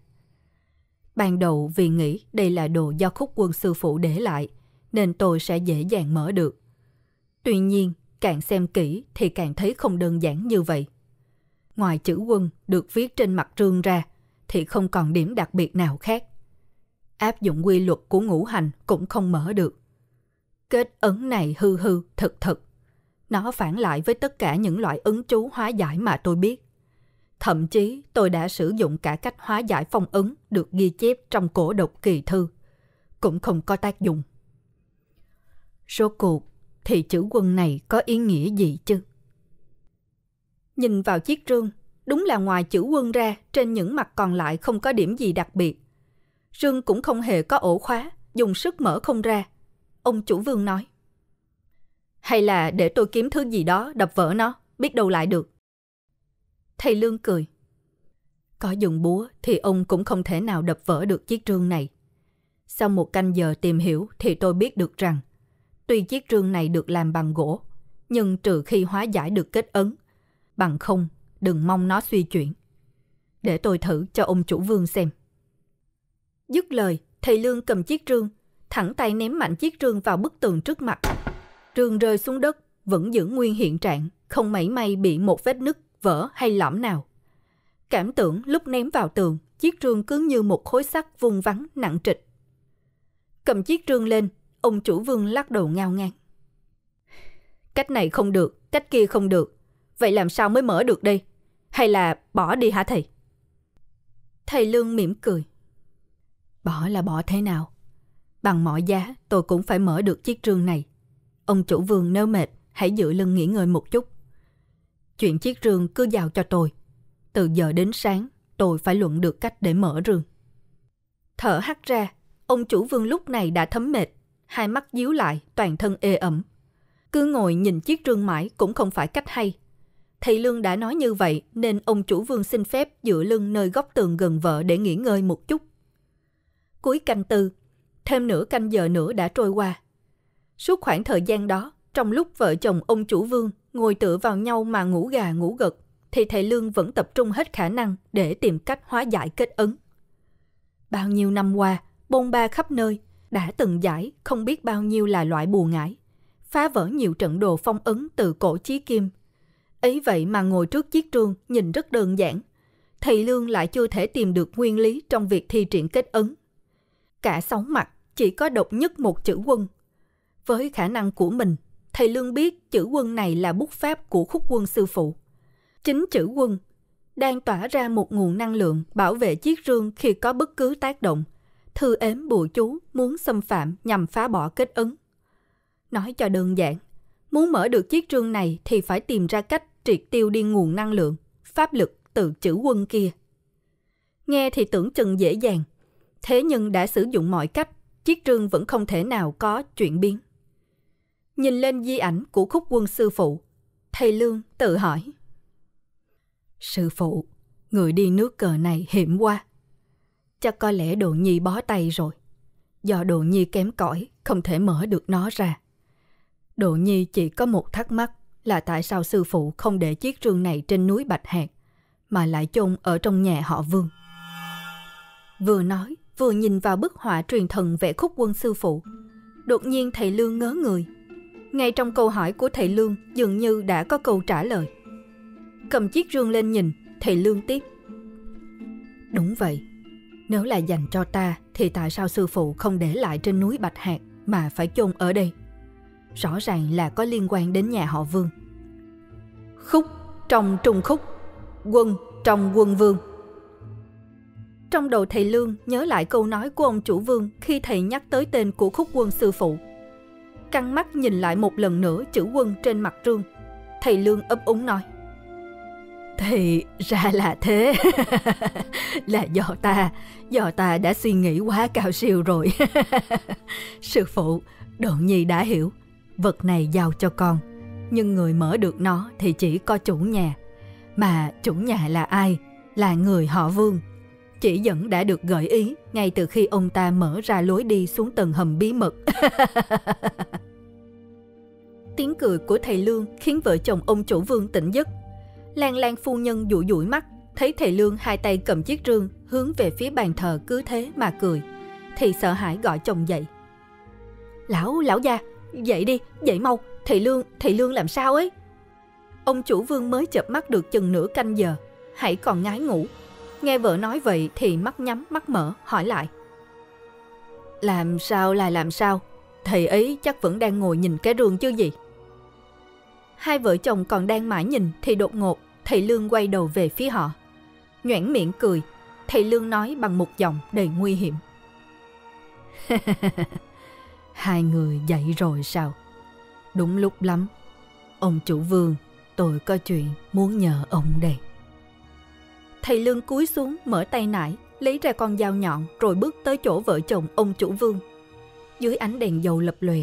Ban đầu vì nghĩ đây là đồ do khúc quân sư phụ để lại, nên tôi sẽ dễ dàng mở được. Tuy nhiên, càng xem kỹ thì càng thấy không đơn giản như vậy. Ngoài chữ quân được viết trên mặt trương ra, thì không còn điểm đặc biệt nào khác. Áp dụng quy luật của ngũ hành cũng không mở được. Kết ấn này hư hư, thực thực. Nó phản lại với tất cả những loại ấn chú hóa giải mà tôi biết. Thậm chí tôi đã sử dụng cả cách hóa giải phong ấn được ghi chép trong cổ độc kỳ thư. Cũng không có tác dụng. Số cuộc thì chữ quân này có ý nghĩa gì chứ? Nhìn vào chiếc rương, đúng là ngoài chữ quân ra, trên những mặt còn lại không có điểm gì đặc biệt. Rương cũng không hề có ổ khóa, dùng sức mở không ra. Ông chủ vương nói. Hay là để tôi kiếm thứ gì đó đập vỡ nó, biết đâu lại được. Thầy Lương cười. Có dùng búa thì ông cũng không thể nào đập vỡ được chiếc rương này. Sau một canh giờ tìm hiểu thì tôi biết được rằng tuy chiếc rương này được làm bằng gỗ, nhưng trừ khi hóa giải được kết ấn, bằng không đừng mong nó suy chuyển. Để tôi thử cho ông chủ vương xem. Dứt lời, thầy Lương cầm chiếc rương, thẳng tay ném mạnh chiếc rương vào bức tường trước mặt. Rương rơi xuống đất, vẫn giữ nguyên hiện trạng, không mảy may bị một vết nứt, vỡ hay lõm nào. Cảm tưởng lúc ném vào tường, chiếc trương cứ như một khối sắt vung vắn nặng trịch. Cầm chiếc trương lên, ông chủ vương lắc đầu ngao ngang. Cách này không được, cách kia không được. Vậy làm sao mới mở được đây? Hay là bỏ đi hả thầy? Thầy Lương mỉm cười. Bỏ là bỏ thế nào? Bằng mọi giá tôi cũng phải mở được chiếc trương này. Ông chủ vườn nếu mệt, hãy dựa lưng nghỉ ngơi một chút. Chuyện chiếc rương cứ giao cho tôi. Từ giờ đến sáng, tôi phải luận được cách để mở rương. Thở hắt ra, ông chủ vương lúc này đã thấm mệt, hai mắt díu lại, toàn thân ê ẩm. Cứ ngồi nhìn chiếc rương mãi cũng không phải cách hay. Thầy Lương đã nói như vậy nên ông chủ vương xin phép dựa lưng nơi góc tường gần vợ để nghỉ ngơi một chút. Cuối canh tư, thêm nửa canh giờ nữa đã trôi qua. Suốt khoảng thời gian đó, trong lúc vợ chồng ông chủ vương ngồi tựa vào nhau mà ngủ gà ngủ gật, thì thầy Lương vẫn tập trung hết khả năng để tìm cách hóa giải kết ấn. Bao nhiêu năm qua, bôn ba khắp nơi, đã từng giải không biết bao nhiêu là loại bùa ngải, phá vỡ nhiều trận đồ phong ấn từ cổ chí kim. Ấy vậy mà ngồi trước chiếc trương nhìn rất đơn giản, thầy Lương lại chưa thể tìm được nguyên lý trong việc thi triển kết ấn. Cả sáu mặt chỉ có độc nhất một chữ quân. Với khả năng của mình, thầy Lương biết chữ quân này là bút pháp của khúc quân sư phụ. Chính chữ quân đang tỏa ra một nguồn năng lượng bảo vệ chiếc rương khi có bất cứ tác động, thư ếm bùa chú muốn xâm phạm nhằm phá bỏ kết ứng. Nói cho đơn giản, muốn mở được chiếc rương này thì phải tìm ra cách triệt tiêu đi nguồn năng lượng, pháp lực từ chữ quân kia. Nghe thì tưởng chừng dễ dàng, thế nhưng đã sử dụng mọi cách, chiếc rương vẫn không thể nào có chuyển biến. Nhìn lên di ảnh của khúc quân sư phụ, thầy Lương tự hỏi. Sư phụ, người đi nước cờ này hiểm quá. Chắc có lẽ đồ nhi bó tay rồi. Do đồ nhi kém cỏi, không thể mở được nó ra. Đồ nhi chỉ có một thắc mắc là tại sao sư phụ không để chiếc rương này trên núi Bạch Hạc, mà lại chôn ở trong nhà họ Vương. Vừa nói, vừa nhìn vào bức họa truyền thần vẽ khúc quân sư phụ. Đột nhiên thầy Lương ngớ người. Ngay trong câu hỏi của thầy Lương dường như đã có câu trả lời. Cầm chiếc rương lên nhìn, thầy Lương tiếp. Đúng vậy, nếu là dành cho ta thì tại sao sư phụ không để lại trên núi Bạch hạt mà phải chôn ở đây? Rõ ràng là có liên quan đến nhà họ Vương. Khúc trong trung khúc, quân trong quân vương. Trong đầu thầy Lương nhớ lại câu nói của ông chủ vương khi thầy nhắc tới tên của khúc quân sư phụ. Căng mắt nhìn lại một lần nữa chữ quân trên mặt trương. Thầy Lương ấp úng nói. Thì ra là thế, Là do ta Do ta đã suy nghĩ quá cao siêu rồi Sư phụ Độn nhi đã hiểu, Vật này giao cho con, Nhưng người mở được nó thì chỉ có chủ nhà Mà chủ nhà là ai Là người họ vương chỉ dẫn đã được gợi ý Ngay từ khi ông ta mở ra lối đi xuống tầng hầm bí mật Tiếng cười của thầy Lương khiến vợ chồng ông chủ vương tỉnh giấc Lan Lan phu nhân dụi dụi mắt, thấy thầy Lương hai tay cầm chiếc rương hướng về phía bàn thờ cứ thế mà cười. Thì sợ hãi gọi chồng dậy. Lão, lão gia, dậy đi, dậy mau, thầy Lương, thầy Lương làm sao ấy? Ông chủ vương mới chợp mắt được chừng nửa canh giờ, hãy còn ngái ngủ. Nghe vợ nói vậy thì mắt nhắm mắt mở, hỏi lại. Làm sao là làm sao? Thầy ấy chắc vẫn đang ngồi nhìn cái rương chứ gì? Hai vợ chồng còn đang mãi nhìn thì đột ngột thầy Lương quay đầu về phía họ. Nhoảng miệng cười, thầy Lương nói bằng một giọng đầy nguy hiểm. Hai người dậy rồi sao? Đúng lúc lắm. Ông chủ vương, tôi có chuyện muốn nhờ ông đây. Thầy Lương cúi xuống mở tay nải, lấy ra con dao nhọn rồi bước tới chỗ vợ chồng ông chủ vương. Dưới ánh đèn dầu lập lòe,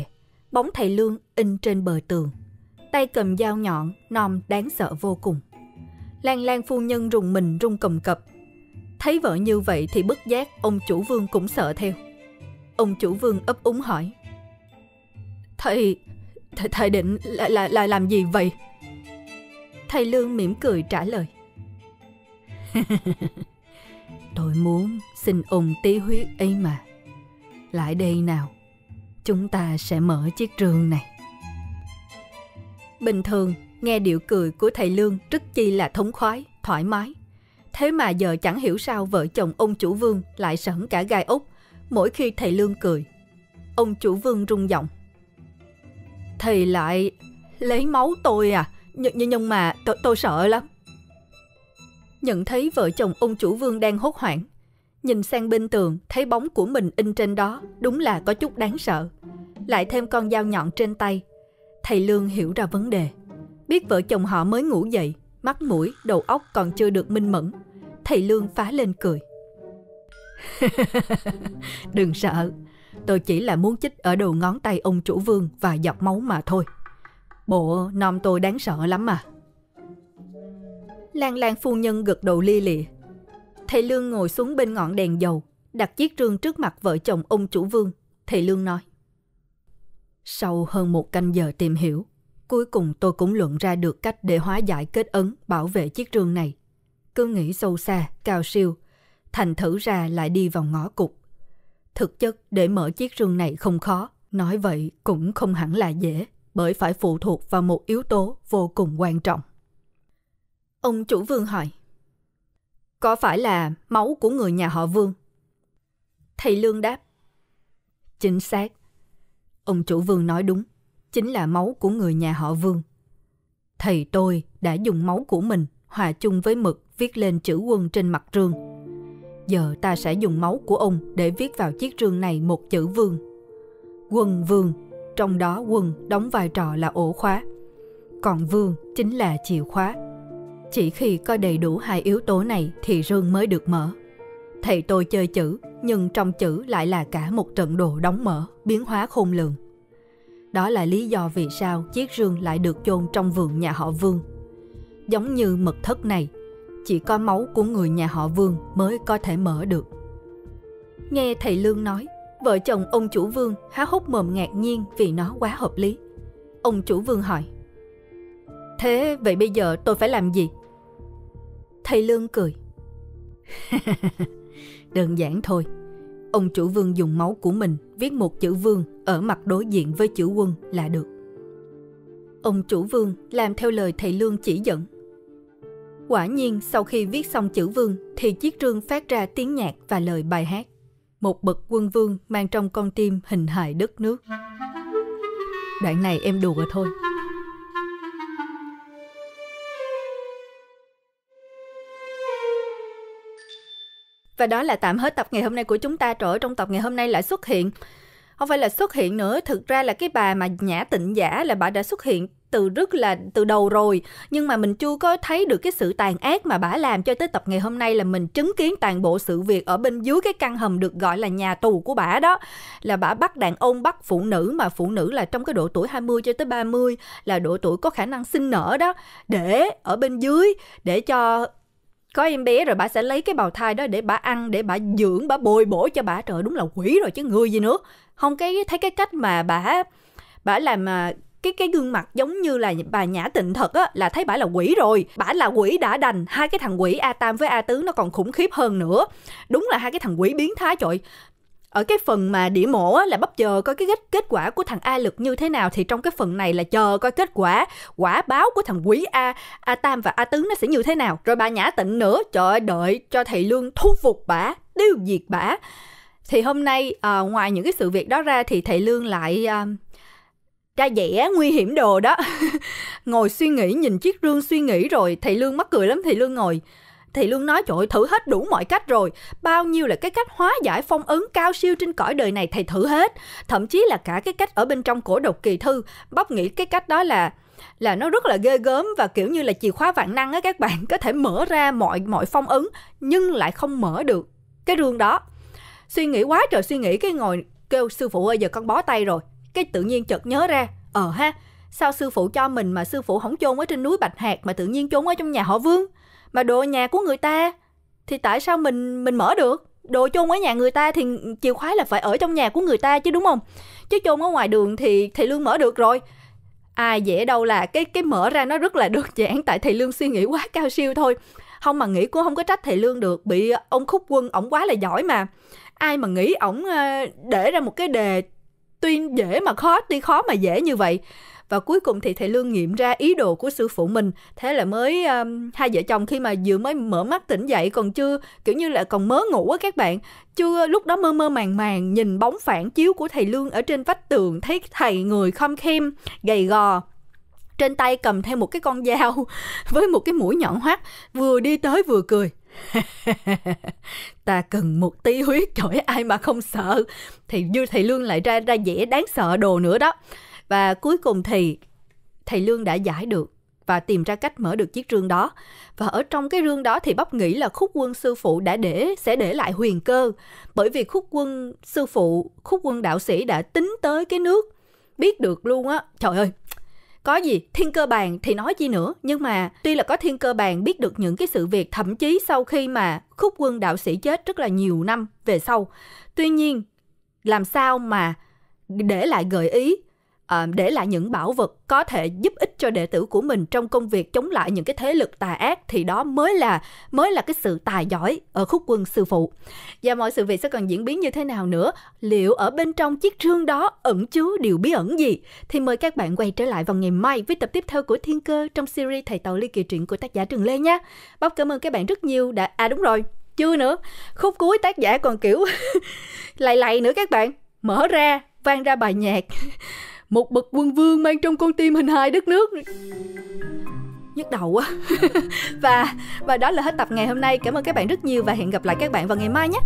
bóng thầy Lương in trên bờ tường tay cầm dao nhọn, nom đáng sợ vô cùng. Lan Lan phu nhân rùng mình rung cầm cập. Thấy vợ như vậy thì bất giác ông chủ vương cũng sợ theo. Ông chủ vương ấp úng hỏi. Thầy, thầy, thầy định là, là, là làm gì vậy? Thầy Lương mỉm cười trả lời. Tôi muốn xin ông tí huyết ấy mà. Lại đây nào, chúng ta sẽ mở chiếc rương này. Bình thường, nghe điệu cười của thầy Lương rất chi là thống khoái, thoải mái. Thế mà giờ chẳng hiểu sao vợ chồng ông chủ vương lại sẵn cả gai ốc mỗi khi thầy Lương cười. Ông chủ vương rung giọng. Thầy lại lấy máu tôi à? Nh- nhưng mà tôi, tôi sợ lắm. Nhận thấy vợ chồng ông chủ vương đang hốt hoảng. Nhìn sang bên tường, thấy bóng của mình in trên đó, đúng là có chút đáng sợ. Lại thêm con dao nhọn trên tay, Thầy Lương hiểu ra vấn đề. Biết vợ chồng họ mới ngủ dậy, mắt mũi, đầu óc còn chưa được minh mẫn. Thầy Lương phá lên cười. Đừng sợ, tôi chỉ là muốn chích ở đầu ngón tay ông chủ vương và giọt máu mà thôi. Bộ nom tôi đáng sợ lắm mà. Lan Lan phu nhân gật đầu li lịa. Thầy Lương ngồi xuống bên ngọn đèn dầu, đặt chiếc rương trước mặt vợ chồng ông chủ vương. Thầy Lương nói. Sau hơn một canh giờ tìm hiểu, cuối cùng tôi cũng luận ra được cách để hóa giải kết ấn bảo vệ chiếc rương này. Cứ nghĩ sâu xa, cao siêu, thành thử ra lại đi vào ngõ cụt. Thực chất để mở chiếc rương này không khó, nói vậy cũng không hẳn là dễ, bởi phải phụ thuộc vào một yếu tố vô cùng quan trọng. Ông chủ vương hỏi, có phải là máu của người nhà họ vương? Thầy Lương đáp, chính xác, Ông chủ vương nói đúng, chính là máu của người nhà họ vương. Thầy tôi đã dùng máu của mình hòa chung với mực viết lên chữ quân trên mặt rương. Giờ ta sẽ dùng máu của ông để viết vào chiếc rương này một chữ vương. Quân vương, trong đó quân đóng vai trò là ổ khóa. Còn vương chính là chìa khóa. Chỉ khi có đầy đủ hai yếu tố này thì rương mới được mở. Thầy tôi chơi chữ, nhưng trong chữ lại là cả một trận đồ đóng mở, biến hóa khôn lường. Đó là lý do vì sao chiếc rương lại được chôn trong vườn nhà họ Vương. Giống như mật thất này, chỉ có máu của người nhà họ Vương mới có thể mở được. Nghe thầy Lương nói, vợ chồng ông chủ Vương há hốc mồm ngạc nhiên vì nó quá hợp lý. Ông chủ Vương hỏi, Thế vậy bây giờ tôi phải làm gì? Thầy Lương cười. Đơn giản thôi. Ông chủ vương dùng máu của mình viết một chữ vương ở mặt đối diện với chữ quân là được. Ông chủ vương làm theo lời thầy Lương chỉ dẫn. Quả nhiên, sau khi viết xong chữ vương thì chiếc rương phát ra tiếng nhạc và lời bài hát. Một bậc quân vương mang trong con tim hình hài đất nước. Đoạn này em đùa thôi. Và đó là tạm hết tập ngày hôm nay của chúng ta. Trời ơi, trong tập ngày hôm nay lại xuất hiện không phải là xuất hiện nữa thực ra là cái bà mà nhã tịnh giả là bà đã xuất hiện từ rất là từ đầu rồi nhưng mà mình chưa có thấy được cái sự tàn ác mà bà làm cho tới tập ngày hôm nay là mình chứng kiến toàn bộ sự việc ở bên dưới cái căn hầm được gọi là nhà tù của bà đó là bà bắt đàn ông bắt phụ nữ mà phụ nữ là trong cái độ tuổi 20 cho tới 30 là độ tuổi có khả năng sinh nở đó để ở bên dưới để cho có em bé rồi bà sẽ lấy cái bào thai đó để bà ăn, để bà dưỡng, bà bồi bổ cho bà. Trời, đúng là quỷ rồi chứ, người gì nữa. Không, cái, thấy cái cách mà bà bà làm mà cái cái gương mặt giống như là bà nhã tịnh thật á, là thấy bà là quỷ rồi. Bà là quỷ đã đành. Hai cái thằng quỷ a tam với a tứ nó còn khủng khiếp hơn nữa. Đúng là hai cái thằng quỷ biến thái, trời ở cái phần mà đĩa mổ á, là bắp chờ coi cái kết kết quả của thằng A lực như thế nào thì trong cái phần này là chờ coi kết quả quả báo của thằng quý A A Tam và A Tứ nó sẽ như thế nào. Rồi bà Nhã Tịnh nữa trời ơi đợi cho thầy Lương thu phục bả tiêu diệt bả thì hôm nay à, ngoài những cái sự việc đó ra thì thầy Lương lại à, ra vẻ nguy hiểm đồ đó. Ngồi suy nghĩ nhìn chiếc rương suy nghĩ rồi thầy Lương mắc cười lắm. Thầy Lương ngồi thì Lương nói, trời thử hết đủ mọi cách rồi. Bao nhiêu là cái cách hóa giải phong ấn cao siêu trên cõi đời này thầy thử hết. Thậm chí là cả cái cách ở bên trong cổ độc kỳ thư. Bóc nghĩ cái cách đó là là nó rất là ghê gớm và, kiểu như là, chìa khóa vạn năng á các bạn. Có thể mở ra mọi mọi phong ấn, nhưng lại không mở được cái rương đó. Suy nghĩ quá trời suy nghĩ, cái ngồi kêu, sư phụ ơi, giờ con bó tay rồi. Cái tự nhiên chợt nhớ ra ờ ha, sao sư phụ cho mình mà sư phụ không chôn ở trên núi bạch hạt mà tự nhiên chôn ở trong nhà họ vương? Mà đồ nhà của người ta, thì tại sao mình mình mở được? Đồ chôn ở nhà người ta thì chìa khóa là phải ở trong nhà của người ta chứ, đúng không? Chứ chôn ở ngoài đường thì thầy lương mở được rồi. Ai dễ đâu là cái cái mở ra nó rất là đơn giản, tại thầy lương suy nghĩ quá cao siêu thôi. Không mà nghĩ cũng không có trách thầy lương được, bị ông khúc quân, ổng quá là giỏi mà. Ai mà nghĩ ổng ờ, để ra một cái đề tuy dễ mà khó, tuy khó mà dễ như vậy và cuối cùng thì thầy lương nghiệm ra ý đồ của sư phụ mình. Thế là mới um, hai vợ chồng khi mà vừa mới mở mắt tỉnh dậy còn chưa kiểu như là còn mớ ngủ á các bạn chưa lúc đó mơ mơ màng màng nhìn bóng phản chiếu của thầy lương ở trên vách tường thấy thầy người khom khem gầy gò trên tay cầm theo một cái con dao với một cái mũi nhọn hoắt vừa đi tới vừa cười. Ta cần một tí huyết trời ai mà không sợ. Thì như thầy lương lại ra ra vẻ đáng sợ đồ nữa đó và cuối cùng thì thầy Lương đã giải được và tìm ra cách mở được chiếc rương đó. Và ở trong cái rương đó thì bắp nghĩ là khúc quân sư phụ đã để sẽ để lại huyền cơ. Bởi vì khúc quân sư phụ, khúc quân đạo sĩ đã tính tới cái nước. Biết được luôn á, trời ơi, có gì thiên cơ bàn thì nói chi nữa nhưng mà tuy là có thiên cơ bàn biết được những cái sự việc thậm chí sau khi mà khúc quân đạo sĩ chết rất là nhiều năm về sau tuy nhiên làm sao mà để lại gợi ý à, để lại những bảo vật có thể giúp ích cho đệ tử của mình trong công việc chống lại những cái thế lực tà ác thì đó mới là mới là cái sự tài giỏi ở khúc quân sư phụ. Và mọi sự việc sẽ còn diễn biến như thế nào nữa? Liệu ở bên trong chiếc rương đó ẩn chứa điều bí ẩn gì? Thì mời các bạn quay trở lại vào ngày mai với tập tiếp theo của thiên cơ trong series thầy tàu ly kỳ truyện của tác giả trường lê nhé. Bóc cảm ơn các bạn rất nhiều đã à đúng rồi chưa nữa. Khúc cuối tác giả còn kiểu lầy lầy nữa các bạn. Mở ra vang ra bài nhạc một bậc quân vương mang trong con tim hình hài đất nước. Nhức đầu quá. Và và đó là hết tập ngày hôm nay. Cảm ơn các bạn rất nhiều và hẹn gặp lại các bạn vào ngày mai nhé.